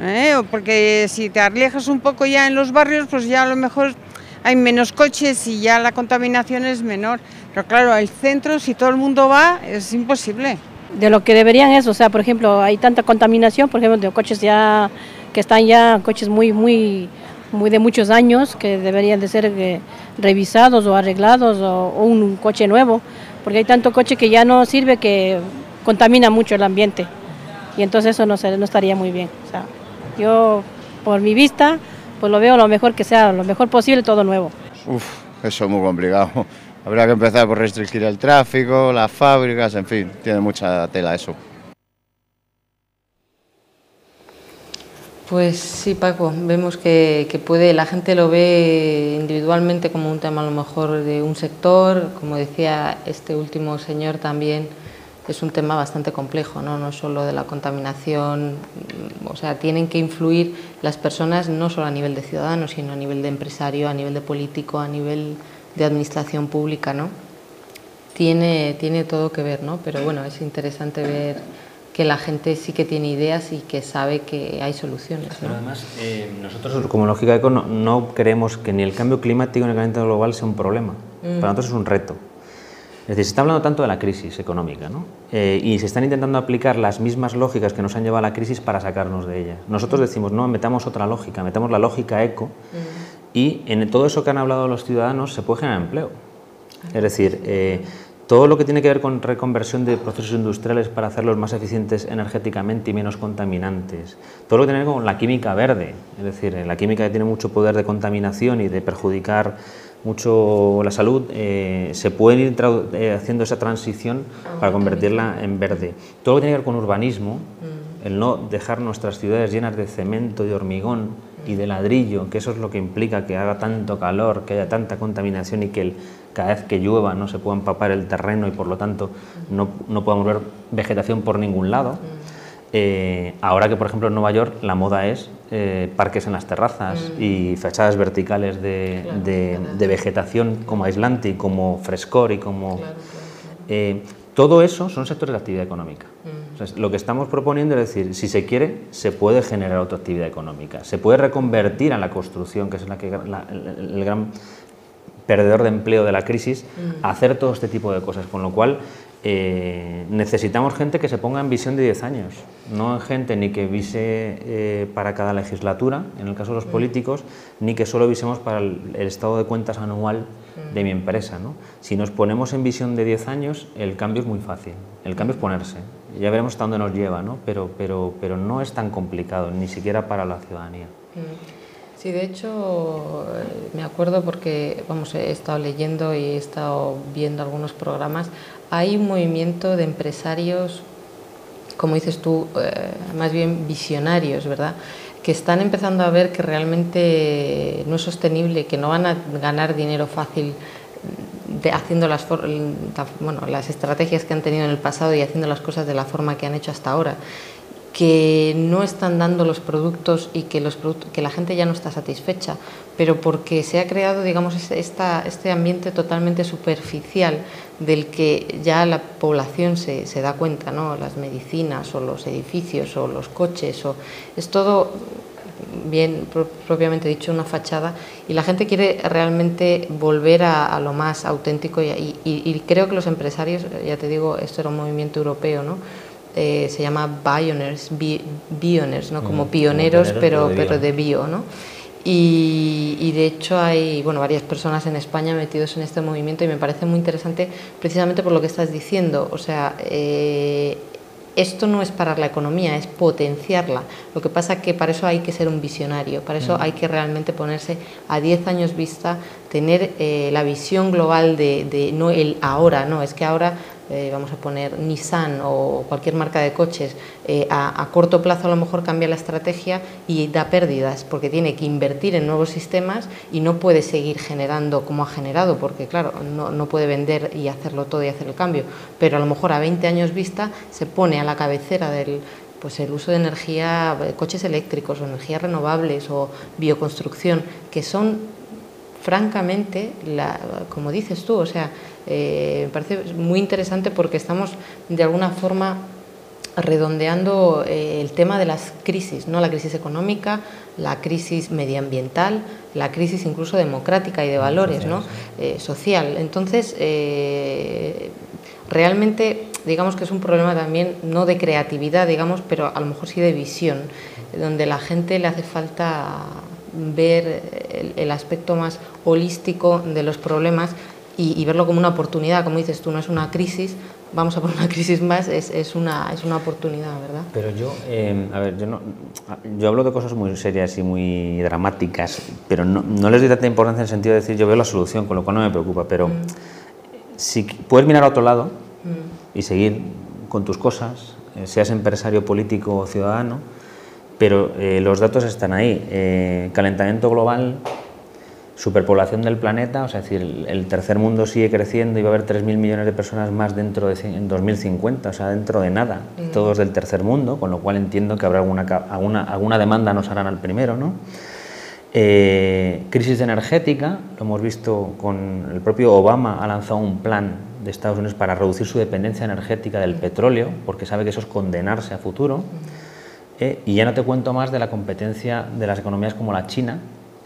¿eh? Porque si te alejas un poco ya en los barrios, pues ya a lo mejor hay menos coches y ya la contaminación es menor. Pero claro, al centro, si todo el mundo va, es imposible. De lo que deberían es, o sea, por ejemplo, hay tanta contaminación, por ejemplo, de coches ya que están ya, coches muy, muy, muy de muchos años, que deberían de ser eh, revisados o arreglados, o un coche nuevo porque hay tanto coche que ya no sirve que contamina mucho el ambiente y entonces eso no, no estaría muy bien. Yo, por mi vista, pues lo veo lo mejor que sea, lo mejor posible, todo nuevo. Uf, eso es muy complicado. Habrá que empezar por restringir el tráfico, las fábricas, en fin, tiene mucha tela eso. Pues sí, Paco, vemos que, puede, la gente lo ve individualmente como un tema a lo mejor de un sector, como decía este último señor también, es un tema bastante complejo, ¿no? no solo de la contaminación, o sea, tienen que influir las personas no solo a nivel de ciudadanos, sino a nivel de empresario, a nivel de político, a nivel de administración pública, ¿no? Tiene, tiene todo que ver, ¿no? Pero bueno, es interesante ver que la gente sí que tiene ideas y que sabe que hay soluciones. Pero además, eh, nosotros como Lógica Eco no, creemos que ni el cambio climático ni el calentamiento global sea un problema. Mm. Para nosotros es un reto. Es decir, se está hablando tanto de la crisis económica ¿no? Eh, y se están intentando aplicar las mismas lógicas que nos han llevado a la crisis para sacarnos de ella. Nosotros decimos, no, metamos otra lógica, metamos la lógica eco mm. y en todo eso que han hablado los ciudadanos se puede generar empleo. Es decir, eh, todo lo que tiene que ver con reconversión de procesos industriales para hacerlos más eficientes energéticamente y menos contaminantes. Todo lo que tiene que ver con la química verde, es decir, la química que tiene mucho poder de contaminación y de perjudicar mucho la salud, eh, se puede ir eh, haciendo esa transición para convertirla en verde. Todo lo que tiene que ver con urbanismo, mm. el no dejar nuestras ciudades llenas de cemento, de hormigón y de ladrillo, que eso es lo que implica que haga tanto calor, que haya tanta contaminación y que el cada vez que llueva no se pueda empapar el terreno y por lo tanto no, no podamos ver vegetación por ningún lado. Eh, ahora que, por ejemplo, en Nueva York la moda es eh, parques en las terrazas y fachadas verticales de, de- de vegetación como aislante y como frescor y como... Eh, todo eso son sectores de actividad económica. O sea, lo que estamos proponiendo es decir, si se quiere, se puede generar otra actividad económica, se puede reconvertir a la construcción, que es la que, la- el, el gran perdedor de empleo de la crisis, a hacer todo este tipo de cosas. Con lo cual, eh, necesitamos gente que se ponga en visión de 10 años, no en gente ni que vise eh, para cada legislatura, en el caso de los políticos, ni que solo visemos para el, el estado de cuentas anual de mi empresa. ¿no? Si nos ponemos en visión de 10 años, el cambio es muy fácil. El cambio es ponerse. Ya veremos hasta dónde nos lleva, ¿no? pero, pero, pero no es tan complicado, ni siquiera para la ciudadanía. Sí, de hecho, eh, me acuerdo porque, vamos, he estado leyendo y he estado viendo algunos programas. Hay un movimiento de empresarios, como dices tú, eh, más bien visionarios, ¿verdad? Que están empezando a ver que realmente no es sostenible, que no van a ganar dinero fácil de- haciendo las, bueno, las estrategias que han tenido en el pasado y haciendo las cosas de la forma que han hecho hasta ahora que no están dando los productos y que, los product- que la gente ya no está satisfecha, pero porque se ha creado, digamos, esta, este ambiente totalmente superficial del que ya la población se, se da cuenta, ¿no? Las medicinas o los edificios o los coches, o, es todo bien pro- propiamente dicho una fachada y la gente quiere realmente volver a, a lo más auténtico y, y- y creo que los empresarios, ya te digo, esto era un movimiento europeo, ¿no? Eh, se llama Bioners, bi- Bioners, ¿no? como Mm, pioneros, como pero, pioneros, pero de de bio, ¿no? Y, y de hecho hay bueno, varias personas en España metidos en este movimiento y me parece muy interesante precisamente por lo que estás diciendo. O sea, eh, esto no es parar la economía, es potenciarla. Lo que pasa que para eso hay que ser un visionario, para eso hay que realmente ponerse a 10 años vista, tener eh, la visión global de, de no el ahora, no, es que ahora eh, vamos a poner Nissan o cualquier marca de coches, eh, a, corto plazo a lo mejor cambia la estrategia y da pérdidas porque tiene que invertir en nuevos sistemas y no puede seguir generando como ha generado porque claro, no, no puede vender y hacerlo todo y hacer el cambio, pero a lo mejor a 20 años vista se pone a la cabecera del pues el uso de energía, eh, coches eléctricos o energías renovables o bioconstrucción, que son francamente, la- como dices tú, o sea, eh, me parece muy interesante porque estamos de alguna forma redondeando eh, el tema de las crisis, ¿no? la crisis económica, la crisis medioambiental, la crisis incluso democrática y de valores, ¿no? Eh, social. Entonces, eh, realmente, digamos que es un problema también, no de creatividad, digamos, pero a lo mejor sí de visión, donde la gente le hace falta ver el, el aspecto más holístico de los problemas y, y verlo como una oportunidad, como dices tú, no es una crisis, vamos a por una crisis más, es, es, una, es una oportunidad, ¿verdad? Pero yo, eh, a ver, yo, no, yo hablo de cosas muy serias y muy dramáticas, pero no, no les doy tanta importancia en el sentido de decir yo veo la solución, con lo cual no me preocupa, pero si qu- puedes mirar a otro lado y seguir con tus cosas, eh, seas empresario, político o ciudadano, pero eh, los datos están ahí. Eh, calentamiento global, superpoblación del planeta, o sea, es decir, el, tercer mundo sigue creciendo y va a haber 3.000 millones de personas más dentro de en 2050, o sea, dentro de nada, todos del tercer mundo, con lo cual entiendo que habrá alguna, alguna, alguna demanda nos harán al primero, ¿no? Eh, crisis energética, lo hemos visto con el propio Obama ha lanzado un plan de Estados Unidos para reducir su dependencia energética del petróleo, porque sabe que eso es condenarse a futuro. Eh, y ya no te cuento más de la competencia de las economías como la China,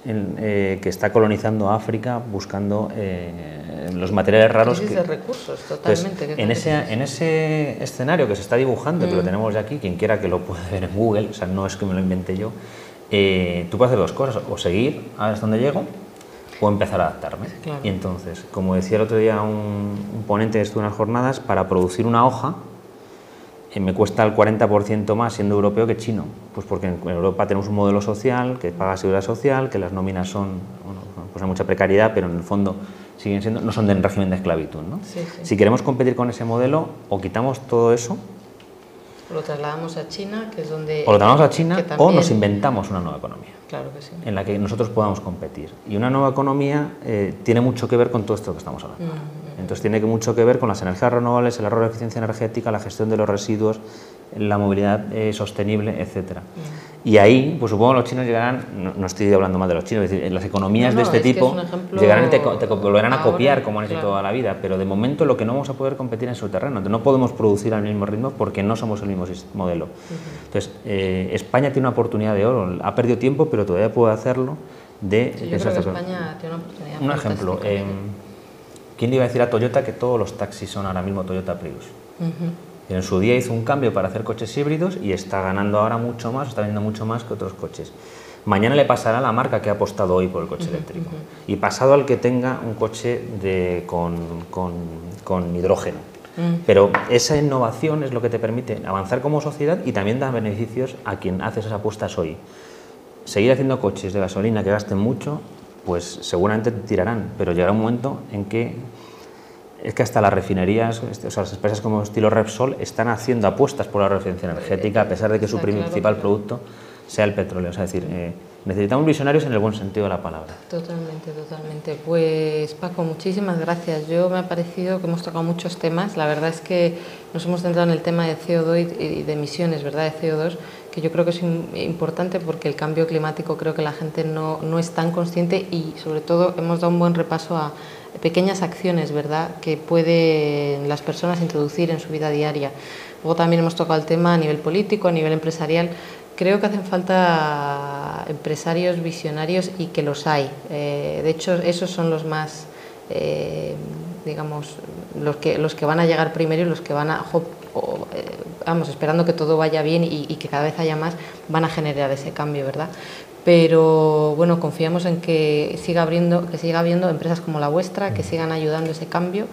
en- eh, que está colonizando África buscando eh, los materiales raros. crisis que- de recursos, totalmente. en, ese, en ese escenario que se está dibujando, que lo tenemos ya aquí, quien quiera que lo pueda ver en Google, o sea, no es que me lo inventé yo, eh, tú puedes hacer dos cosas, o seguir a ver hasta dónde llego, o empezar a adaptarme. Claro. Y entonces, como decía el otro día un, un ponente de unas jornadas, para producir una hoja, me cuesta el 40% más siendo europeo que chino. Pues porque en Europa tenemos un modelo social que paga seguridad social, que las nóminas son, bueno, pues hay mucha precariedad, pero en el fondo siguen siendo, no son del régimen de esclavitud. ¿no? Sí, sí. Si queremos competir con ese modelo, o quitamos todo eso, Lo trasladamos a China, que es donde... o lo trasladamos a China, o nos inventamos una nueva economía Claro que sí. en la que nosotros podamos competir. Y una nueva economía eh, tiene mucho que ver con todo esto que estamos hablando. Mm, Entonces tiene mucho que ver con las energías renovables, el ahorro de eficiencia energética, la gestión de los residuos, la movilidad eh, sostenible, etcétera. Y ahí, pues supongo que los chinos llegarán, no, estoy hablando más de los chinos, es decir, las economías de este tipo llegarán y te, volverán a copiar como han hecho toda la vida, pero de momento lo que no vamos a poder competir en su terreno, no podemos producir al mismo ritmo porque no somos el mismo modelo. Entonces, eh, España tiene una oportunidad de oro, ha perdido tiempo, pero todavía puede hacerlo de... yo creo que España tiene una oportunidad. Un ejemplo, eh, ¿quién le iba a decir a Toyota que todos los taxis son ahora mismo Toyota Prius? En su día hizo un cambio para hacer coches híbridos y está ganando ahora mucho más, está vendiendo mucho más que otros coches. Mañana le pasará a la marca que ha apostado hoy por el coche eléctrico. Y pasado al que tenga un coche de, con, con, hidrógeno. Mm. Pero esa innovación es lo que te permite avanzar como sociedad y también da beneficios a quien hace esas apuestas hoy. Seguir haciendo coches de gasolina que gasten mucho, pues seguramente te tirarán, pero llegará un momento en que es que hasta las refinerías, este, o sea, las empresas como estilo Repsol están haciendo apuestas por la eficiencia energética a pesar de que su principal producto sea el petróleo. O sea, es decir, eh, necesitamos visionarios en el buen sentido de la palabra. Totalmente, totalmente. Pues Paco, muchísimas gracias. Yo me ha parecido que hemos tocado muchos temas. La verdad es que nos hemos centrado en el tema de CO2 y de emisiones, ¿verdad? De CO2 que yo creo que es importante porque el cambio climático creo que la gente no, no es tan consciente y sobre todo hemos dado un buen repaso a pequeñas acciones ¿verdad? que pueden las personas introducir en su vida diaria. Luego también hemos tocado el tema a nivel político, a nivel empresarial. Creo que hacen falta empresarios visionarios y que los hay. Eh, de hecho, esos son los más, eh, digamos, los que, los que van a llegar primero y los que van a, eh, vamos, esperando que todo vaya bien y, y, que cada vez haya más, van a generar ese cambio, ¿verdad? Pero bueno, confiamos en que siga, abriendo, que siga habiendo empresas como la vuestra, que sigan ayudando ese cambio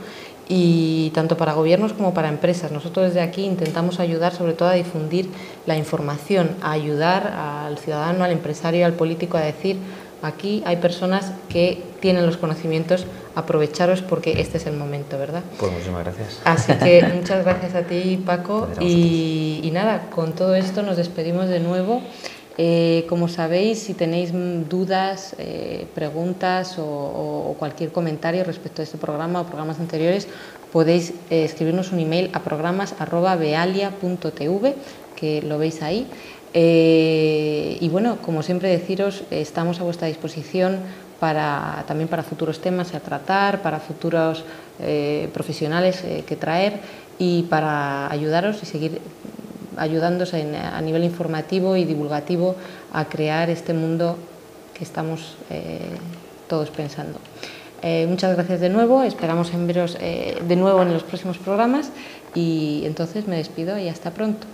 y tanto para gobiernos como para empresas. Nosotros desde aquí intentamos ayudar sobre todo a difundir la información, a ayudar al ciudadano, al empresario, al político a decir aquí hay personas que tienen los conocimientos, aprovecharos porque este es el momento, ¿verdad? Pues muchísimas gracias. Así que muchas gracias a ti, Paco. Y, y nada, con todo esto nos despedimos de nuevo. Eh, como sabéis, si tenéis dudas, eh, preguntas o, cualquier comentario respecto a este programa o programas anteriores, podéis eh, escribirnos un email a programas.bealia.tv, que lo veis ahí. y bueno, como siempre deciros, estamos a vuestra disposición para, también para futuros temas a tratar, para futuros profesionales que traer y para ayudaros y seguir ayudándose a nivel informativo y divulgativo a crear este mundo que estamos eh, todos pensando. Eh, muchas gracias de nuevo, esperamos en veros eh, de nuevo en los próximos programas y entonces me despido y hasta pronto.